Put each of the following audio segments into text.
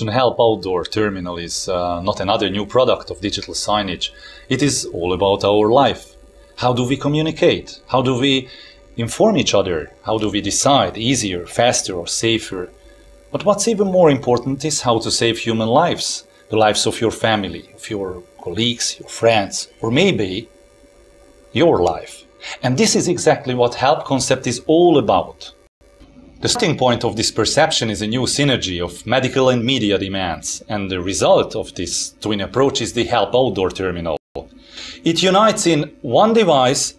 Help Outdoor Terminal is uh, not another new product of digital signage. It is all about our life. How do we communicate? How do we inform each other? How do we decide easier, faster, or safer? But what's even more important is how to save human lives, the lives of your family, of your colleagues, your friends, or maybe your life. And this is exactly what Help Concept is all about. The starting point of this perception is a new synergy of medical and media demands, and the result of this twin approach is the Help Outdoor Terminal. It unites in one device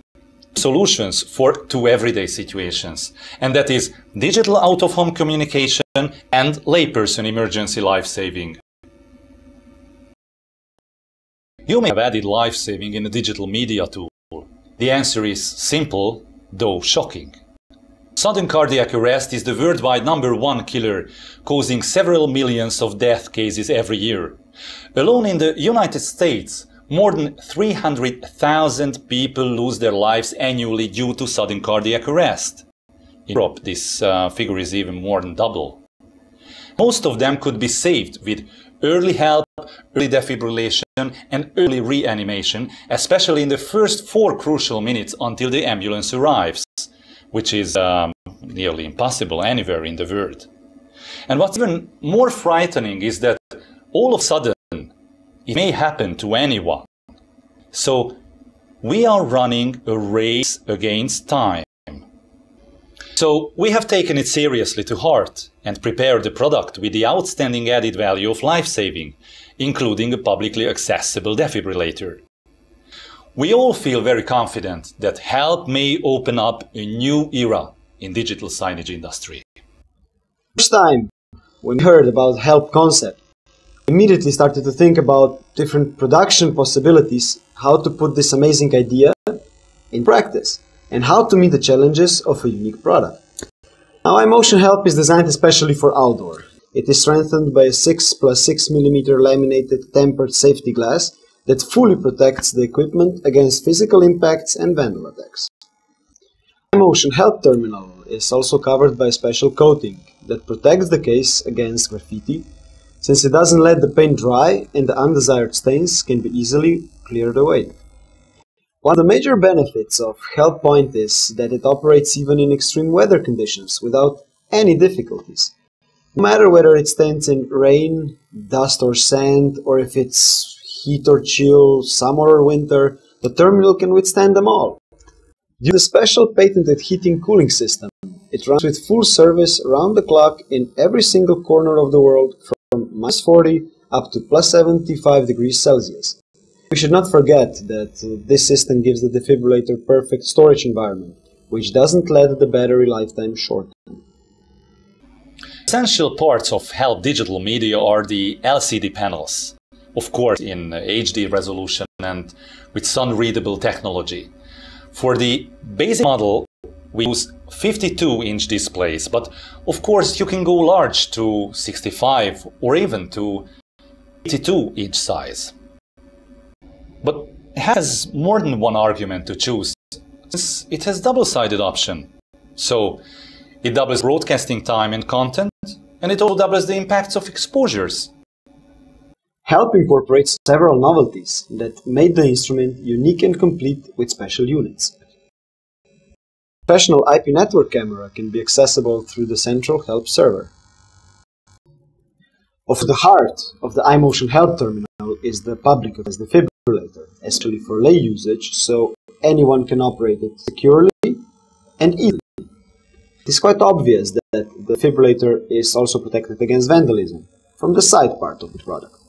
solutions for two everyday situations, and that is digital out-of-home communication and layperson emergency life-saving. You may have added life-saving in a digital media tool. The answer is simple, though shocking. Sudden cardiac arrest is the worldwide number one killer, causing several millions of death cases every year. Alone in the United States, more than 300,000 people lose their lives annually due to sudden cardiac arrest. In Europe, this uh, figure is even more than double. Most of them could be saved with early help, early defibrillation, and early reanimation, especially in the first four crucial minutes until the ambulance arrives which is um, nearly impossible anywhere in the world. And what's even more frightening is that all of a sudden it may happen to anyone. So we are running a race against time. So we have taken it seriously to heart and prepared the product with the outstanding added value of life saving, including a publicly accessible defibrillator. We all feel very confident that help may open up a new era in digital signage industry. First time when we heard about help concept, immediately started to think about different production possibilities, how to put this amazing idea in practice, and how to meet the challenges of a unique product. Now, iMotion Help is designed especially for outdoor. It is strengthened by a 6 plus 6 mm laminated tempered safety glass that fully protects the equipment against physical impacts and vandal attacks. The iMotion Help Terminal is also covered by a special coating that protects the case against graffiti, since it doesn't let the paint dry and the undesired stains can be easily cleared away. One of the major benefits of Help Point is that it operates even in extreme weather conditions without any difficulties. No matter whether it stands in rain, dust or sand, or if it's heat or chill, summer or winter, the terminal can withstand them all. Due to the special patented heating cooling system, it runs with full service round the clock in every single corner of the world from minus 40 up to plus 75 degrees Celsius. We should not forget that uh, this system gives the defibrillator perfect storage environment, which doesn't let the battery lifetime shorten. Essential parts of HELP digital media are the LCD panels, of course in HD resolution and with sun-readable technology. For the basic model, we use 52-inch displays, but of course you can go large to 65 or even to 82-inch size. But it has more than one argument to choose, since it has double-sided option. So it doubles broadcasting time and content, and it also doubles the impacts of exposures. Help incorporates several novelties that made the instrument unique and complete with special units. Professional IP network camera can be accessible through the central help server. Of the heart of the iMotion help terminal is the public as the defibrillator, especially for lay usage, so anyone can operate it securely and easily. It is quite obvious that the defibrillator is also protected against vandalism from the side part of the product.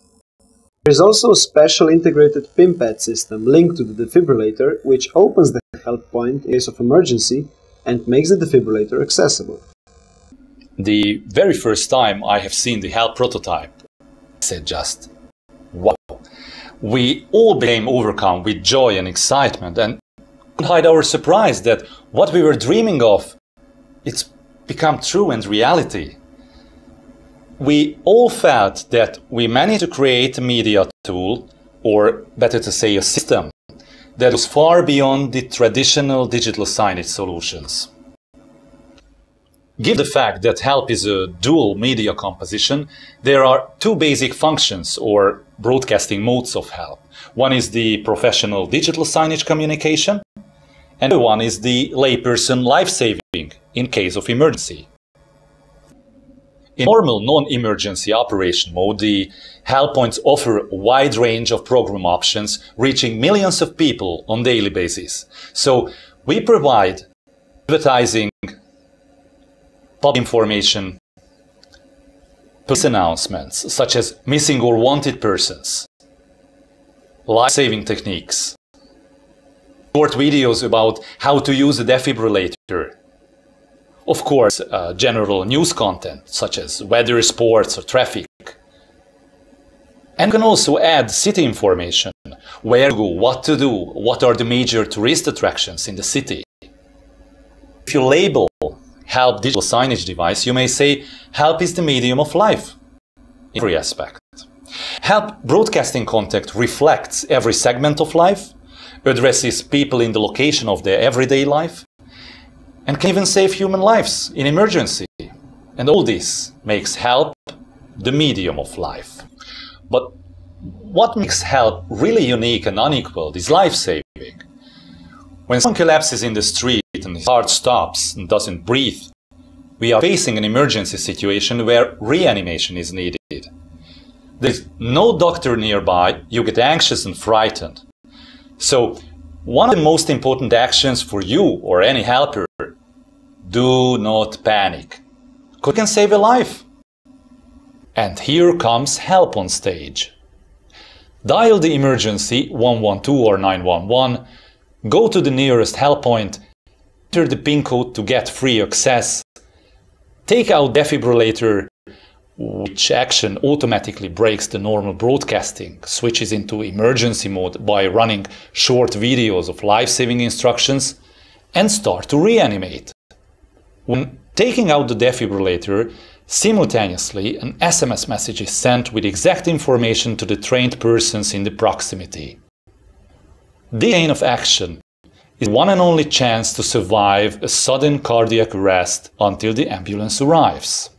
There is also a special integrated PIN pad system linked to the defibrillator which opens the help point in case of emergency and makes the defibrillator accessible. The very first time I have seen the help prototype, I said just, wow. We all became overcome with joy and excitement and could hide our surprise that what we were dreaming of, it's become true and reality we all felt that we managed to create a media tool, or better to say a system, that was far beyond the traditional digital signage solutions. Given the fact that help is a dual media composition, there are two basic functions or broadcasting modes of help. One is the professional digital signage communication, and the one is the layperson life-saving in case of emergency. In normal non-emergency operation mode, the help points offer a wide range of program options reaching millions of people on daily basis. So we provide advertising, public information, police announcements such as missing or wanted persons, life-saving techniques, short videos about how to use a defibrillator, of course, uh, general news content such as weather, sports, or traffic. And you can also add city information, where to go, what to do, what are the major tourist attractions in the city. If you label help digital signage device, you may say help is the medium of life in every aspect. Help broadcasting content reflects every segment of life, addresses people in the location of their everyday life, and can even save human lives in emergency. And all this makes help the medium of life. But what makes help really unique and unequal is life-saving. When someone collapses in the street and his heart stops and doesn't breathe, we are facing an emergency situation where reanimation is needed. There's no doctor nearby, you get anxious and frightened. So, one of the most important actions for you or any helper do not panic. It can save a life. And here comes help on stage. Dial the emergency 112 or 911, go to the nearest help point, enter the PIN code to get free access, take out defibrillator, which action automatically breaks the normal broadcasting, switches into emergency mode by running short videos of life-saving instructions, and start to reanimate. When taking out the defibrillator, simultaneously an SMS message is sent with exact information to the trained persons in the proximity. This chain of action is one and only chance to survive a sudden cardiac arrest until the ambulance arrives.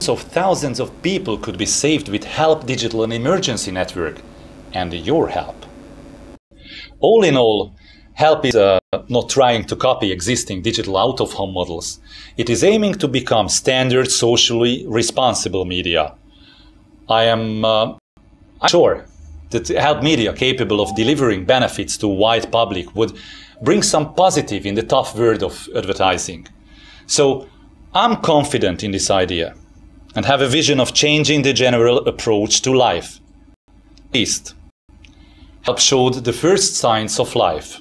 So thousands of people could be saved with Help Digital and Emergency Network and your help. All in all, Help is uh, not trying to copy existing digital out-of-home models. It is aiming to become standard socially responsible media. I am uh, sure that help media capable of delivering benefits to wide public would bring some positive in the tough world of advertising. So I'm confident in this idea and have a vision of changing the general approach to life. At least, help showed the first signs of life